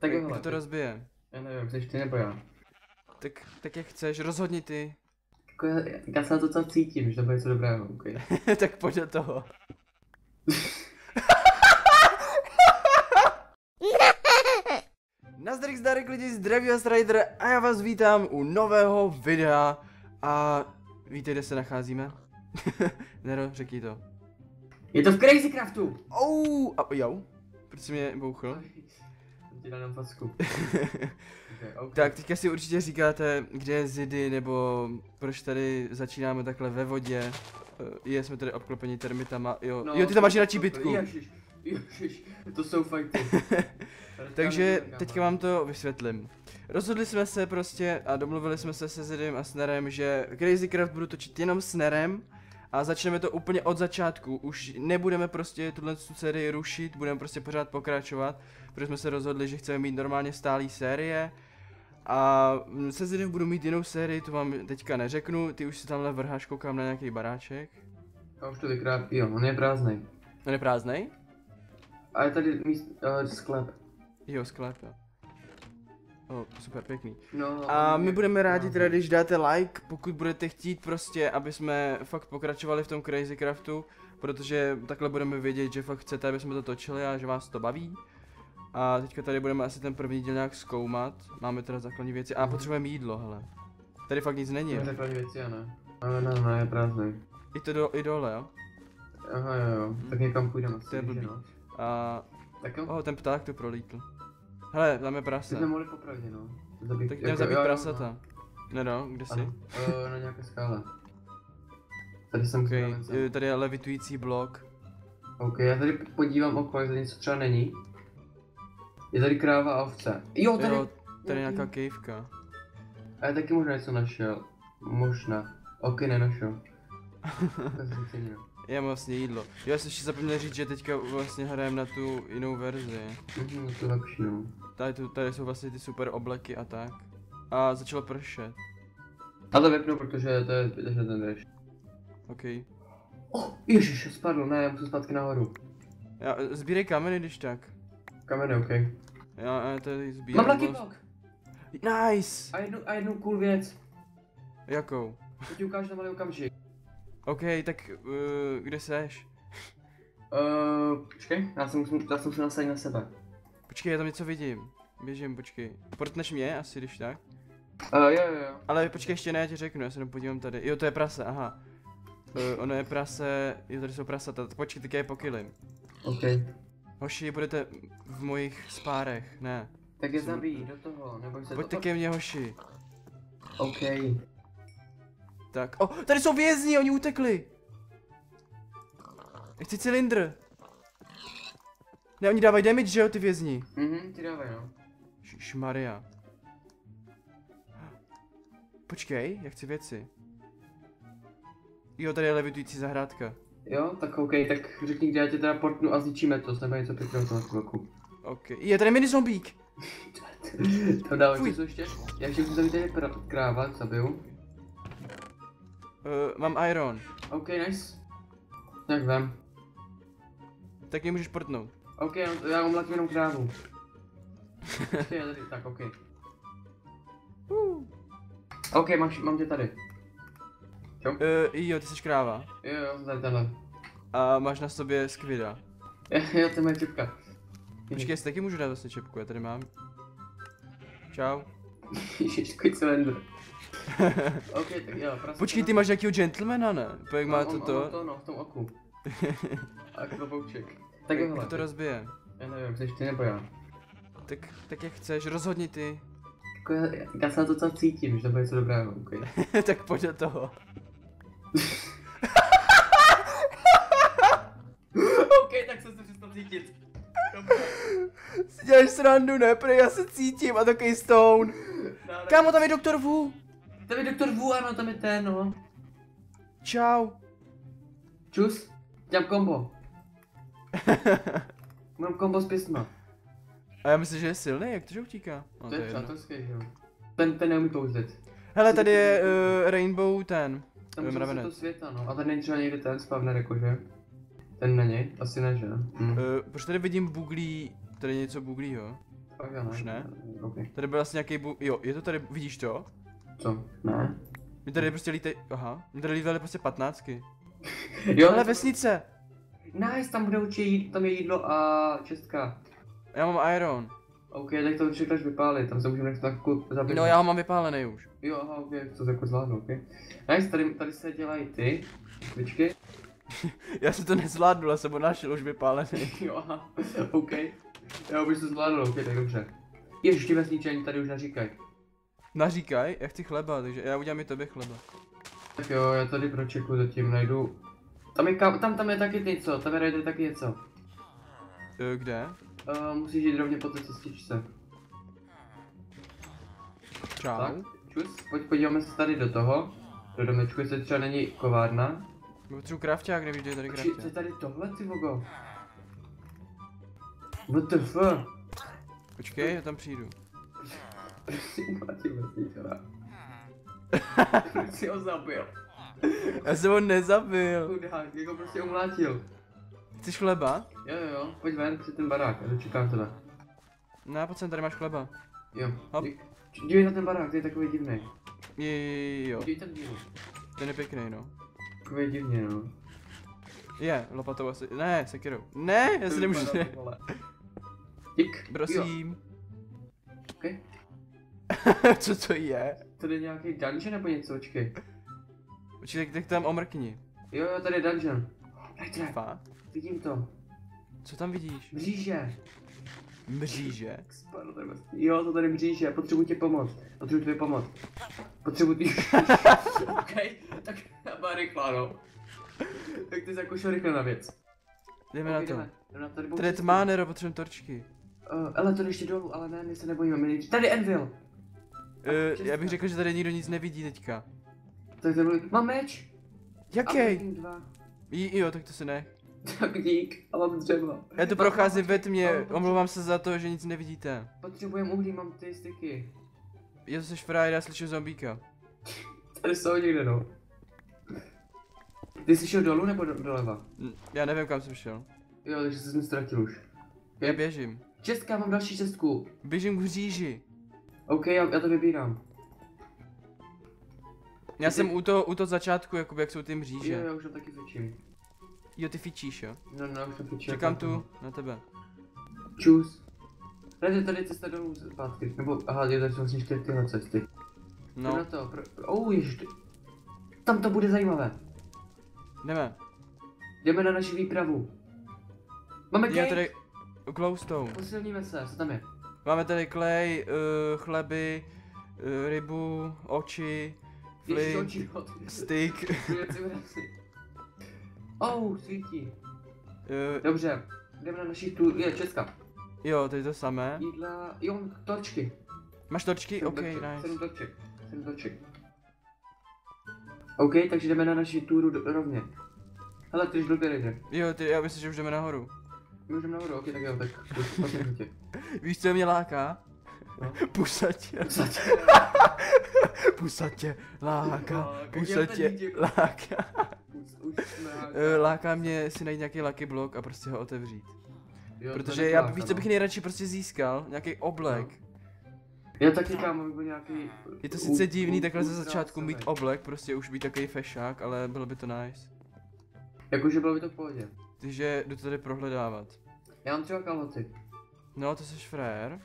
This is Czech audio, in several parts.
Tak jo, Jak hele, to rozbije? já nevím, chceš ty nebo já? Tak, tak jak chceš, rozhodni ty. Jako já, já se na to co cítím, že to bude něco dobrého, ok. tak pojď do toho. Nazdar, zdarek lidi, zdraví vás Rider a já vás vítám u nového videa a víte, kde se nacházíme? Nero, řekni to. Je to v Crazy Craftu! Ou, a jo, proč jsi mě bouchl? Ti dám facku. okay, okay. Tak, teďka si určitě říkáte, kde je Zidy, nebo proč tady začínáme takhle ve vodě. Eh, Je, jsme tady obklopeni termitama, jo. jo, ty tam máš radši bitku. Ježiš, ježiš, to jsou fajty. Takže teďka vám to vysvětlím. Rozhodli jsme se prostě a domluvili jsme se se Zidem a Snerem, že Crazy Craft budu točit jenom s Nerem a začneme to úplně od začátku. Už nebudeme prostě tuhle tu sérii rušit, budeme prostě pořád pokračovat, protože jsme se rozhodli, že chceme mít normálně stálý série. A se Zidem budu mít jinou sérii, to vám teďka neřeknu, ty už si tamhle vrháš, koukám na nějaký baráček. Já už to vykrát, jo, on je prázdný. On je prázdnej? A je tady míst, uh, sklep. Jo, sklep, jo. O, super, pěkný. No, A my budeme rádi teda, prázdnej. když dáte like, pokud budete chtít prostě, aby jsme fakt pokračovali v tom Crazy Craftu, protože takhle budeme vědět, že fakt chcete, aby jsme to točili a že vás to baví. A teďka tady budeme asi ten první díl nějak zkoumat, máme teda základní věci a potřebujeme jídlo, hele. Tady fakt nic není, To jo. je základní věci, ano. Ne, ne, ne, je prázdný. I to do, i dole, jo. Aha, jo, jo, tak někam půjdeme To je blbý. no. A, Tak jo, oh, ten pták to prolítl. Hele, tam je ty prase. jsme mohli popravdě, no. Zabít, Tak jdem zabít jo, jo, prasata. Ne no, kde jsi? Uh, na nějaké skále. Tady jsem Okay. okay. Tady je levitující blok. OK, já tady podívám okolo, jestli něco třeba není. Je tady kráva a ovce. Jo, tady, Jo, tady je nějaká kejvka. A já taky možná něco našel. Možná. OK, nenašel. To jsem. Já mám vlastně jídlo. Já jsem ještě zapomněl říct, že teďka vlastně hrajeme na tu jinou verzi. Mhm, to je lepší, no. Tady, tu, tady jsou vlastně ty super obleky a tak. A začalo pršet. A to vypnu, protože to je zbytečně ten drž. OK. Oh, ježiš, spadl, ne, já musím zpátky nahoru. Já, sbírej kameny, když tak. Kameny, OK. Já, já tady sbírám. Mám lucky block! Nice! A jednu, a jednu cool věc. Jakou? To ti ukážu na malý okamžik. OK, tak uh, kde seš? Uh, počkej, já jsem, musím, já jsem se nasadit na sebe. Počkej, já tam něco vidím. Běžím, počkej. Portneš mě asi, když tak? Uh, jo, jo, jo. Ale počkej, ještě ne, já ti řeknu, já se jenom podívám tady. Jo, to je prase, aha. Uh, ono je prase, jo, tady jsou prasata. Počkej, tak já je pokylím. OK. Hoši, budete v mojich spárech, ne. Tak je Jsem- zabij, do toho, neboj se Pojďte to. ke mně, hoši. OK. Tak, o, tady jsou vězni, oni utekli. Chci cylindr. Ne, oni dávají damage, že jo, ty vězni. Mhm, ty dávaj, no. Šmaria. Počkej, já chci věci. Jo, tady je levitující zahrádka. Jo, tak OK, tak řekni, kde já tě teda portnu a zničíme to, nebo něco pěkného to na chvilku. Ok, je tady mini zombík. Tam dávaj Fuj. něco ještě. Já zabít tady pra- kráva, zabiju. Uh, mám iron. OK, nice. Tak vem. Tak mě můžeš portnout. OK, já- mám laky jenom krávu. Tak OK. OK, máš, mám tě tady. Uh, jo, ty jsi kráva. Jo, jo, tady tenhle. A máš na sobě skvida. Jo, to je moje čipka. Počkej, já si taky můžu dát vlastně čepku, já tady mám. Čau. Ježiš, takový cylinder. OK, tak jo, prostě. Počkej, ty máš nějakýho gentlemana, ne? Po jak má Mám- to to? to, no, v tom oku. A klobouček. Tak jo, Jak to rozbije? Já nevím, chceš ty nebo já? Tak, tak jak chceš, rozhodni ty. Jako já, já se na to co cítím, že to bude něco dobrého, OK. tak pojď do toho. OK, tak jsem se přestal cítit. Si děláš srandu, ne? Prej, já se cítím a takový stone. Kámo, tam je doktor Wu. Tam je doktor Wu, ano, tam je ten, no. Čau. Čus, dělám kombo. Mám kombo s pěstma. A já myslím, že je silný, jak to že utíká? No, To je je přátelský, jo. Ten, ten neumí pouzet. Hele, tady je uh, Rainbow ten. Tam Eh, mravenec. to světa, no. A tady není třeba někde ten spavner, jakože. Ten není, asi ne, že? Hm. Uh, proč tady vidím buglí, tady je něco buglího? Už ne? OK. Tady byl vlastně nějaký bu... Jo, je to tady, vidíš to? Co? Ne? My tady prostě lítej, aha, my tady lítali prostě patnáctky. Jo, Ale vesnice! Nice, tam bude určitě jídlo, tam je jídlo a čestka. Já mám iron. OK, tak to určitě až vypálit, tam se můžeme nechat tak zabít. No já ho mám vypálený už. Jo, aha, OK, to jako zvládnu, OK. Nice, tady, tady se dělají ty. Počkej. Já si to nezvládnu, já jsem ho našel už vypálený. Jo, aha, OK. Já už to zvládnu, OK, tak dobře. Ježiš, ti vesniče ani tady už neříkaj. Naříkaj, já chci chleba, takže já udělám i tobě chleba. Tak jo, já tady pro čeku zatím najdu. Tam je, kam, tam, tam je taky něco, tam je taky něco. E, kde? Uh, musíš jít rovně po té cestičce. Čau. Tak, čus, pojď podíváme se tady do toho. Do domečku, jestli třeba není kovárna. Potřebuji krafťák, nevíš, kde je tady Či, co je krafťák. tady tohle, ty vogo? What the f? Počkej, já tam přijdu. Si umlátil vesničara. Proč si ho zabil? Já jsem ho nezabil. Chudák, jako prostě umlátil. Chceš chleba? Jo, jo, jo, pojď ven před ten barák, já čekám tebe. No, pojď sem, tady máš chleba. Jo, Hop. Dí- dívej na ten barák, to je takový divný. Jo, Dívej tam díru. ten je pěkný, no. Takový divně, no. Je, lopatou asi, ne, sekirou. Ne, já si nemůžu, ne. Dík. Jo, Prosím. okay. Co to je? Tady je nějaký dungeon nebo něco, počkej. Počkej, tak, tak tam omrkni. Jo, jo, tady je dungeon. Petre, Fakt? vidím to. Co tam vidíš? Mříže. Mříže? Tady vlastně. Jo, to tady mříže, potřebuji tě pomoct. Potřebuji tvoji pomoc. Potřebuji ty... OK, tak má rychlá, no. tak ty jsi jako šel rychle na věc. Jdeme Ok, na to. jdeme. Jdeme na tady, Tady Nero, potřebujeme torčky. Uh, ale to jde ještě dolů, ale ne, my se nebojíme. My... Tady Envil. Uh, já bych řekl, že tady nikdo nic nevidí teďka. Tak to byl... Mám meč. Jaký? Jo, tak to si ne. Tak dík, a mám dřevo. Já tu procházím mám- ve tmě, omlouvám se za to, že nic nevidíte. Potřebujeme uhlí, mám ty styky. Je to seš frajer, já slyším zombíka. Tady jsou někde, no. Ty jsi šel dolů nebo do, doleva? Já nevím, kam jsem šel. Jo, takže jsi mě ztratil už. Já běžím. Česká, mám další cestku. Běžím k hříži. OK, já, já to vybírám. Já Ty- jsem u toho, u toho začátku, jakoby jak jsou ty Jo, mříže. já už to taky fičím. Jo, ty fičíš, jo. No, no, už to fičím. Čekám tu, na tebe. Čus. Tady, je- tady cesta dolů zpátky. Nebo, aha, je tady jsou vlastně čtyři tyhle cesty. No. Na to, pro, oh, ježiš, Tam to bude zajímavé. jdeme. Jdeme na naši výpravu. Máme Já cake. tady glowstone. Posilníme se, co tam je? Máme tady klej, uh, chleby, uh, rybu, oči, flint, vrací. Oh, svítí. Uh, Dobře, jdeme na naši tu, je Česka. jo, to je to samé. Jídla, jo, torčky. Máš točky? Sedm OK, Sedm nice. toček, sedm toček. OK, takže jdeme na naši túru rovně. Hele, ty už blbě jde. Jo, ty, já myslím, že už jdeme nahoru. Už nahoru, OK, tak jo, tak. Víš, co mě láká? No. Pusatě. Pusatě, láká, Láká, pusatě, láká. Už, už jsme... Eh, Láká mě si najít nějaký lucky block a prostě ho otevřít. Jo, to Protože já, láka, víš, co no. bych nejradši prostě získal? Nějaký oblek. Já taky kámo, by byl nějaký... Je to u- sice u- divný takhle ze u- začátku mít oblek, prostě už být takový fešák, ale bylo by to nice. Jakože bylo by to v pohodě. Takže jdu to tady prohledávat. Já mám třeba kalhoty. No, to jsi frér.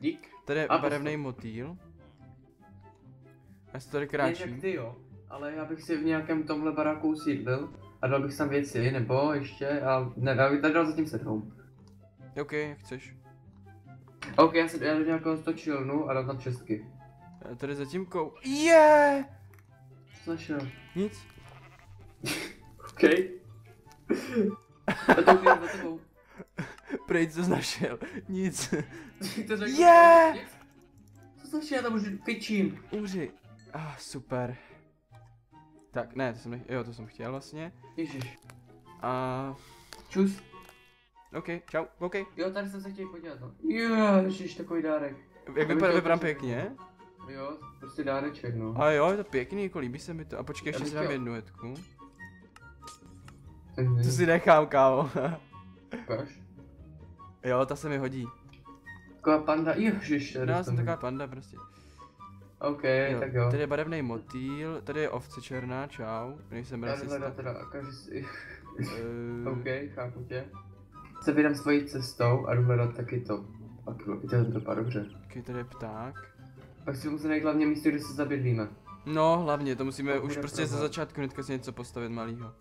Dík. Tady je A to barevný motýl. Já si tady Ne, kráčím. jak ty jo. Ale já bych si v nějakém tomhle baráku usídlil a dal bych tam věci, nebo ještě, a ne, já bych tady dal zatím home. OK, jak chceš. OK, já si já do nějakého stočilnu a dám tam čestky. Já tady zatím kou... Je! Co jsi našel? Nic. OK. A to udělám za tebou. Prej, co jsi našel? Nic. Je! Co jsi našel, já tam už fičím. Umři. Ah, super. Tak, ne, to jsem nech... Jo, to jsem chtěl vlastně. Ježiš. A... Čus. OK, čau, OK. Jo, tady jsem se chtěl podívat, no. Ježiš, takový dárek. Jak vypadá, vypadám počít. pěkně? Jo, prostě dáreček, no. A jo, je to pěkný, jako líbí se mi to. A počkej, ještě si dám jednu hetku. Mhm. To si nechám, kámo. Ukáž. Jo, ta se mi hodí. Taková panda, ježiš, je No, já jsem taková panda prostě. OK, tak jo. Tady je barevný motýl, tady je ovce černá, čau, nejsem rasista. teda, každý si... Eh, OK, chápu tě. Se vydám svojí cestou a jdu hledat taky to. Pak to to dopadá dobře. ok, tady je pták. Pak si musíme najít hlavně místo, kde se zabydlíme. No, hlavně, to musíme To už prostě ze problém. začátku hnedka si něco postavit malýho.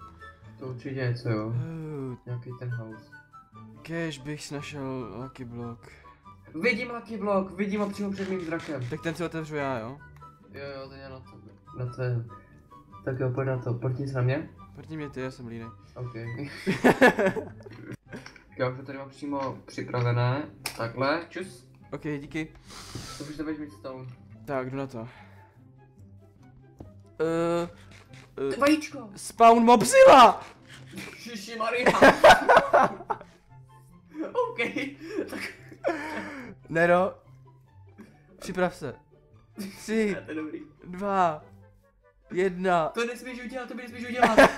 To určitě něco jo. Uh, Nějaký ten house. Kež bych našel Lucky Block. Vidím Lucky Block, vidím ho přímo před mým zrakem. Tak ten si otevřu já, jo? Jo, jo, ten je na to. Na to je. Tak jo, pojď na to, pojď nic na mě. První mě ty, já jsem línej. OK. já už to tady mám přímo připravené. Takhle, čus. ok, díky. To už to budeš mít stone. Tak, jdu na to. Uh, uh, Vajíčko! spawn mobzilla! Šiši Maria! OK, tak Nero, připrav se. Tři, to je dobrý. dva, jedna. To nesmíš udělat, to by nesmíš udělat.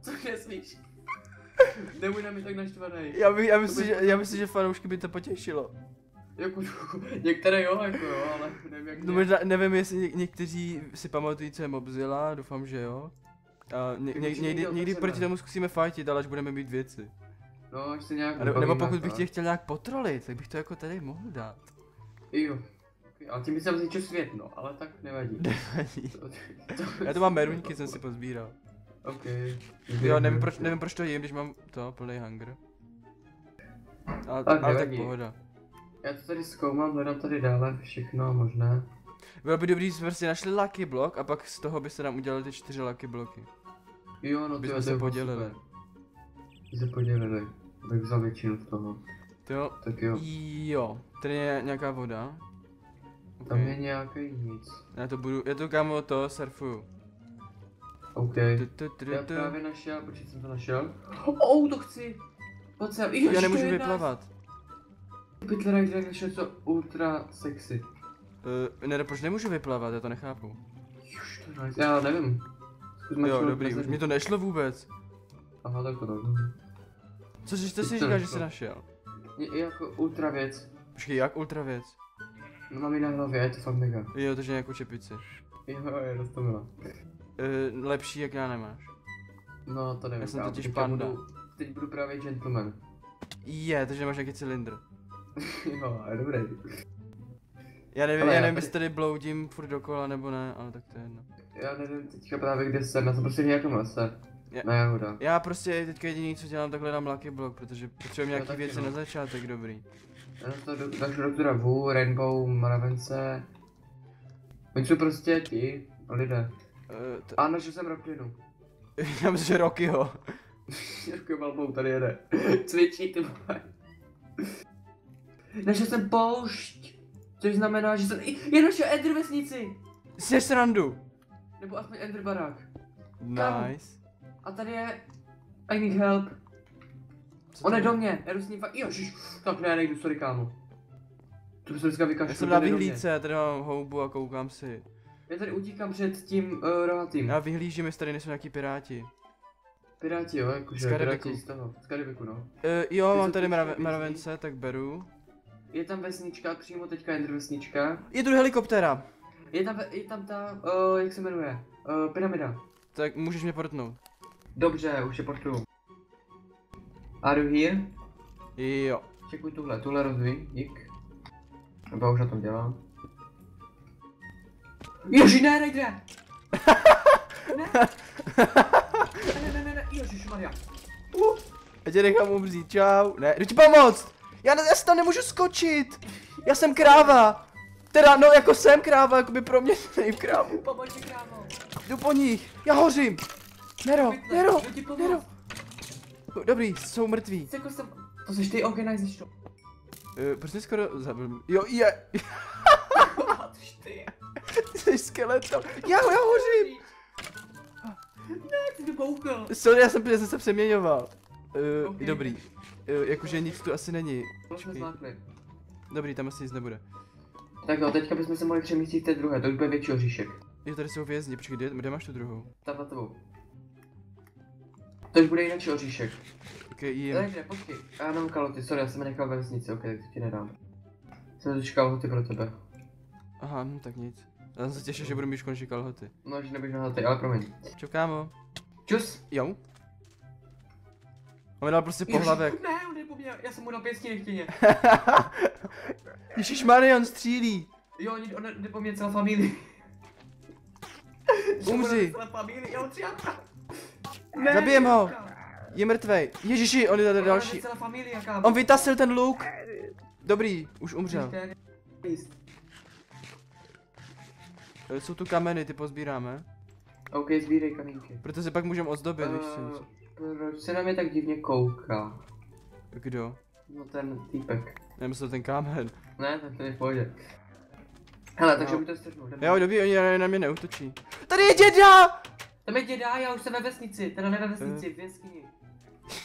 Co nesmíš? Nebuď na mě tak naštvaný. Já, by, já, myslím, že, já myslím, že fanoušky by to potěšilo. Jako, některé jo, jako jo, ale nevím jak No možná, nevím, jestli ně, někteří si pamatují, co je Mobzilla, doufám, že jo. A ně, ně, někdy, někdy proti tomu zkusíme fightit, ale až budeme mít věci. No, až se nějak ne, nebo vybavíme, pokud bych tě chtěl nějak potrolit, tak bych to jako tady mohl dát. Jo. Okay, ale tím by jsem zničil svět, no, ale tak nevadí. Nevadí. To- to- Já to mám meruňky, jsem si pozbíral. OK. Jo, nevím proč, nevím proč to jím, když mám to, plný hunger. Ale, Tak ale tak pohoda. Já to tady zkoumám, hledám tady dále všechno možné. Bylo by dobrý, jsme prostě našli lucky block a pak z toho by se nám udělali ty čtyři lucky bloky. Jo, no to se je podělili. Super. Se podělili. Tak vzal většinu z toho. To jo. Tak jo. Jo, tady je nějaká voda. Tam Ok. je nějaký nic. Já to budu, já to kámo to surfuju. OK. Tu, tu, tu, Já tu. právě našel, počkej, jsem to našel. Oh, to chci. Pojď sem. Ježiš, Já to nemůžu vyplavat. Pytle Rider našel něco ultra sexy. Uh, ne, proč nemůžu vyplavat, já to nechápu. Juž, to je nice. Já nevím. Zkusme Jo, dobrý, už mi to nešlo vůbec. Aha, tak to no. Co jsi, to Teď si to říkáš, že jsi našel? Je, jako ultra věc. Počkej, jak ultra věc? No mám ji na hlavě, je to fakt mega. Jo, takže nějakou čepici. Jo, je to milá. Uh, lepší jak já nemáš. No to nevím. Já jsem totiž panda. Budu, teď budu právě gentleman. Je, takže máš nějaký cylindr. jo, je dobrý. Já nevím, Ale já nevím, tady- jestli tady bloudím furt dokola nebo ne, ale tak to je jedno. Já nevím teďka právě kde jsem, já jsem prostě v nějakém lese. Je- Na jahoda. Já prostě teďka jediný, co dělám, takhle dám Lucky Block, protože potřebuji nějaký věci no. na začátek dobrý. Já to do, takže doktora Wu, Rainbow, Maravence. Oni jsou prostě ti lidé. Uh, t- A našel jsem Rocklinu. já myslím, že Rockyho. Jakou malbou tady jede. Cvičí ty vole. Našel jsem poušť. Což znamená, že jsem... Je našel Ender vesnici. Jsi srandu. Nebo aspoň Ender barák. Nice. A tady je... I need help. Co On je do mě, já jdu s ním fakt... Jožiš, tak ne, nejdu, sorry kámo. To jsem dneska vykašlu. Já jsem na vyhlídce, já tady mám houbu a koukám si. Já tady utíkám před tím uh, rohatým. Já vyhlížím, jestli tady nejsou nějaký piráti. Piráti, jo, jakože piráti z toho, z Karibiku, no. Uh, jo, Ty mám tady mrave- mravence, tak beru. Je tam vesnička, přímo teďka Ender vesnička. Je tu helikoptéra. Je tam, je tam ta, uh, jak se jmenuje, uh, pyramida. Tak můžeš mě portnout. Dobře, už je portuju. Are you here? Jo. Čekuj tuhle, tuhle rozvíj, dík. Nebo už na tom dělám. Ježi, ne, nejde! ne! Ne, ne, ne, ne, ježiš Maria. Uh, Já tě nechám umřít, čau. Ne, jdu ti pomoct. Já, ne, já si tam nemůžu skočit. Já jsem kráva. Teda, no jako jsem kráva, jako by pro mě nejím krávu. pomož mi, krávo. Jdu po nich, já hořím. Nero, Nero. Nero. Dobrý, jsou mrtví. Jako jsem, to jsi ty, to. Uh, proč jsi skoro zabil? Jo, je, jsi ty. jsi skeleton. Já, já hořím. Ne, ty to poukal. Sorry, já jsem, já jsem se přeměňoval. Uh, Ok. Dobrý. Uh, jakože nic tu asi není. Dobrý, tam asi nic nebude. Tak jo, teďka bychom se mohli přemístit té druhé, to už bude větší oříšek. Jo, tady jsou vězni, počkej, kde, kde máš tu druhou? Tam za tebou. To už bude jinak oříšek. Ok, jim. Takže, počkej, já mám kaloty, sorry, já jsem je nechal ve vesnici, ok, tak ti nedám. Jsem dočkal hoty pro tebe. Aha, hm, tak nic. Já jsem se těšil, že budu mít konečně kalhoty. No, že nebudeš na hoty, ale promiň. Čau, kámo. Čus! Jo? On mi dal prostě pohlavek. Ne, on jde po mně, já jsem mu dal pěstí nechtěně. Ježíš on střílí. Jo, on on jde po mně celá familie. Umři. Celá familie, jo, třiátka. Zabijem ho. Je mrtvej. Ježiši, on je tady další. On vytasil ten luk. Dobrý, už umřel. Jsou tu kameny, ty pozbíráme. OK, sbírej kamínky. Protože pak můžeme ozdobit, víš Eh, co? proč se na mě tak divně kouká? Kdo? No ten týpek. Nemyslel ten kámen. Ne, tak to je v pohodě. Hele, takže No. mi to strhnu. Jo, dobrý, oni na mě neutočí. Tady je děda! Tam je děda, já už jsem ve vesnici, teda ne ve vesnici, Eh. v jeskyni.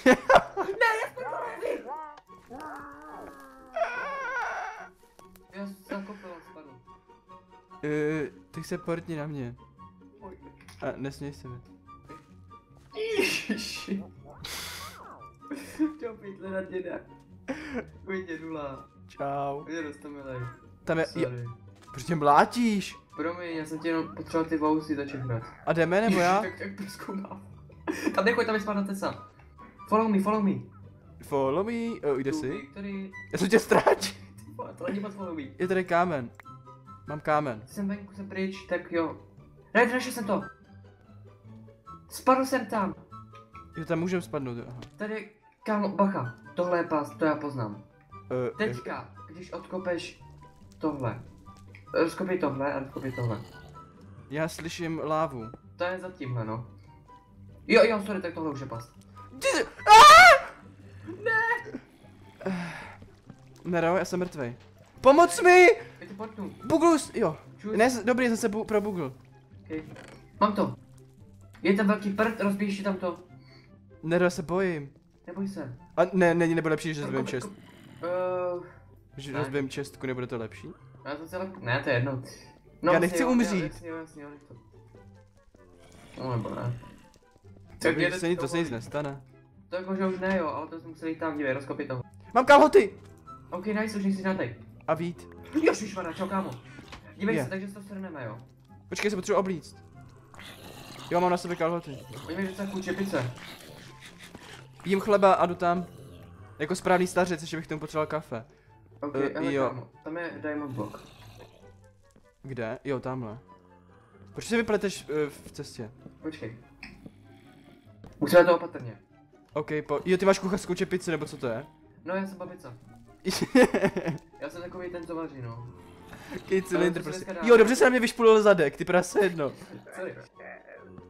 Já jsem se zakopil spadl. Uh, tak se portni na mě. A nesměj se mi. Ježiši. Čo pytle na děda. Můj dědula. Čau. Je rostomilej. Tam je, je, Sorry. proč tě mlátíš? Promiň, já jsem ti jenom potřeboval ty vousy začehrat. A jdeme nebo já? tak, tak. Tam nechoď, tam je spadl sám. Follow me, follow me. Follow me, oh, kde jsi? Victory. Já jsem tě ztratil. Vole, To není moc follow me. Je tady kámen. Mám kámen. Jsem venku, jsem pryč, tak jo. Ne, našel jsem to. Spadl jsem tam. Jo, tam můžeme spadnout, aha. Tady, kámo, bacha. Tohle je pas, to já poznám. Uh, Teďka, když odkopeš tohle. Rozkopej tohle a rozkopej tohle. já slyším lávu. To je za tímhle, no. Jo, jo, sorry, tak tohle už je pas. Ty! Ne! Nero, já jsem mrtvej. Pomoc mi! Portnu. Buglus, jo. Čus. Ne, dobrý, jsem se bu- pro Google. Okay. Mám to. Je tam velký prd, rozbiješ si tam to. Nero, já se bojím. Neboj se. A ne, není, nebude lepší, že rozbijem čest. Uh, Že Ne. rozbijem čestku, nebude to lepší? Já to celé... Ne, to je jedno. Já nechci umřít. To. No nebo ne. Tak jede se nic, to se nic nestane. To jako, že už ne, jo, ale to jsme museli jít tam, dívej, rozkopit toho. Mám kalhoty! OK, nice, už nejsi žádnej. A vít. Ježišmarja, čau kámo. Dívej Je. se, takže se to strhneme, jo. Počkej, se potřebuji oblíct. Jo, mám na sebe kalhoty. Mají docela cool čepice. Jím chleba a jdu tam. Jako správný stařec, ještě bych tomu potřeboval kafe. OK, Eh, ale jo. kámo, tam je Diamond Block. Kde? Jo, tamhle. Proč se vypleteš uh, v cestě? Počkej. Musíme to opatrně. OK, po... Jo, ty máš kuchařskou čepici, nebo co to je? No, já jsem babica. Já jsem takový ten, co vaří, no. Jaký cylindr prostě. Jo, dobře se na mě vyšpulil zadek, ty prase jedno.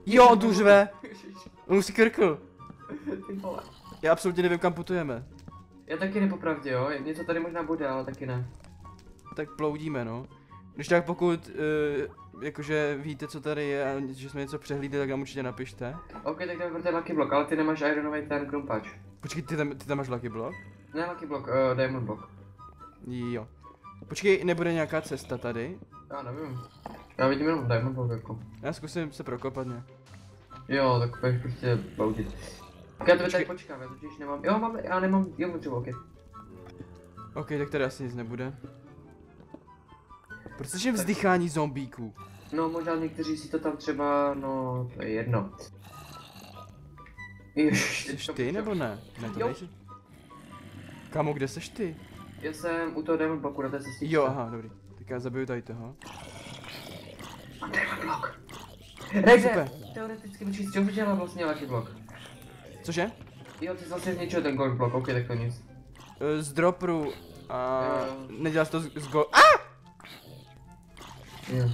Jo, on tu. Ježiš, On už si krkl. Já absolutně nevím, kam putujeme. Já taky nepopravdě, jo. Něco tady možná bude, ale taky ne. Tak ploudíme, no. Když tak pokud, uh, jakože víte, co tady je a že jsme něco přehlídli, tak nám určitě napište. OK, tak jdeme pro ten Lucky Block, ale ty nemáš Ironový ten krumpač. Počkej, ty tam, ty tam máš Lucky Block? Ne Lucky Block, uh, Diamond Block. Jo. Počkej, nebude nějaká cesta tady? Já nevím. Já vidím jenom Diamond Block jako. Já zkusím se prokopat nějak. Jo, tak budeš prostě bloudit. Tak já tady počkám, já totiž nemám, jo mám, já nemám, jo můžu, ok. OK, tak tady asi nic nebude. Proč slyším vzdychání zombíků? No možná někteří si to tam třeba, no to je jedno. Jsi ty nebo ne? Ne, to nejsi. Kamo, kde seš ty? Já jsem u toho Diamond Blocku na té cestičce. Jo, aha, dobrý. Tak já zabiju tady toho. Mám Diamond Block. Rejde, Super. teoreticky by z čeho vlastně Lucky Block? Cože? Jo, ty jsi vlastně z něčeho ten Gold Block, ok, tak to nic. Eh, Z dropru a Jo. neděláš to z, z gold... A! Jo.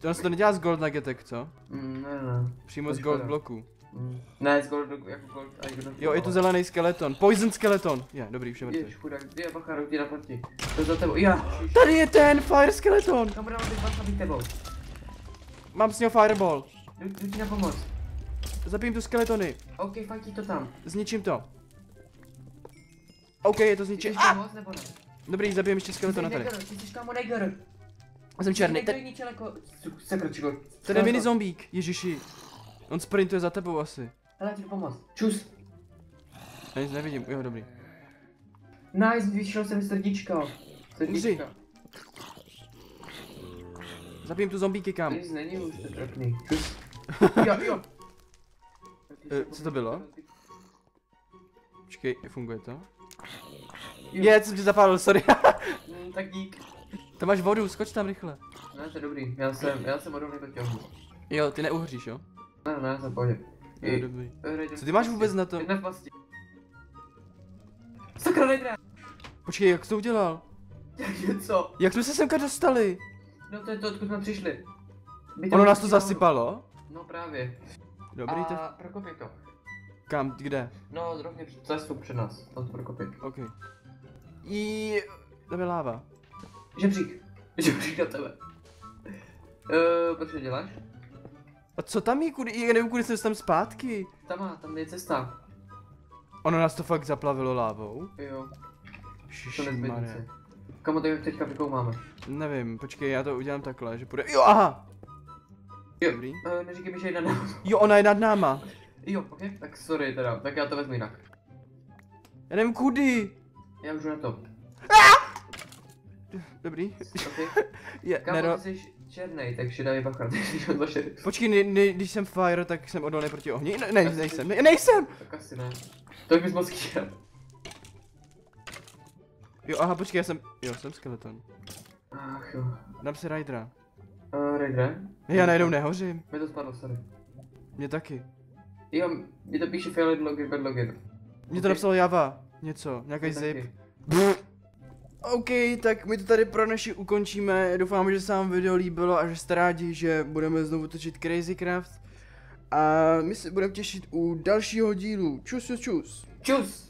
To se to nedělá z gold nuggetek, co? Mm, ne, ne. Přímo z To gold škoda. bloku. Mm. Ne, z Gold, jako Gold, a jako Jo, je to zelený skeleton. Poison skeleton. Je, dobrý, je mrtvý. Chudák, je bacha, rok na proti. To je za tebou, já. Tady je ten fire skeleton. Kam budeme být bacha tebou? Mám s něho fireball. Jdu, jdu ti na pomoc. Zabijím tu skeletony. OK, fajtí to tam. Zničím to. OK, je to Ty zničím. jsi A! pomoc nebo ne? Dobrý, zabijem ještě Ty skeletona jsi tady. Ty jsi Neger. Jsem černý. Tady, jako... Tady je mini zombík. Ježiši. On sprintuje za tebou asi. Hele, ti pomoct. Čus. Já nic nevidím. Jo, dobrý. Nice, vyšel jsem srdíčko. Srdíčka. Zabijem tu zombíky kam. Nic není už to trapný. Čus. Jo, jo. Eh, co to bylo? Počkej, funguje to? Je, jsem tě zapálil, sorry. Mm, tak dík. Tam máš vodu, skoč tam rychle. Ne, to je dobrý. Já jsem, já jsem proti ohni. Jo, ty neuhříš, jo? Ne, ne, jsem pohodě. Jo, dobrý. Co ty máš vůbec na to? Jedna v pasti. Sakra, Raidera! Počkej, jak jsi to udělal? Takže co? Jak jsme se semka dostali? No to je to, odkud jsme přišli. Ono nás to zasypalo? No právě. Dobrý, to... A prokopej to. Kam, kde? No, rovně před cestu před nás. Tam to prokopej. OK. I... Tam je láva. Žebřík. Žebřík na tebe. Uh, proč to děláš? A co tam je, kudy, já nevím, kudy jsem tam zpátky. Tam má, tam je cesta. Ono nás to fakt zaplavilo lávou. Jo, to Šišmarja. Kamo, tak teďka vykoumáme. Nevím, počkej, já to udělám takhle, že půjde. Jo, aha! Jo, Dobrý. uh, neříkej mi, že jde na... Jo, ona je nad náma. Jo, ok, tak sorry teda, tak já to vezmu jinak. Já nevím, kudy. Já už na to. Dobrý. Ok? Je, Kámo, nero... ty jsi černej, takže dávej bacha, ty jsi šerif. Počkej, ne, ne, když jsem fire, tak jsem odolný proti ohni. Ne, ne nejsem, ne, nejsem! Tak asi ne. To bys moc chtěl. Jo, aha, počkej, já jsem, jo, jsem skeleton. Ach jo. Dám si Rydera. Uh? Já najednou nehořím. Mi to spadlo, sorry. Mě taky. Jo, mě to píše failed login, bad login. Mě to napsalo Java. Něco, nějaký Mě zip. OK, tak my to tady pro naši ukončíme. Doufám, že se vám video líbilo a že jste rádi, že budeme znovu točit Crazy Craft. A my se budeme těšit u dalšího dílu. Čus, čus, čus. Čus!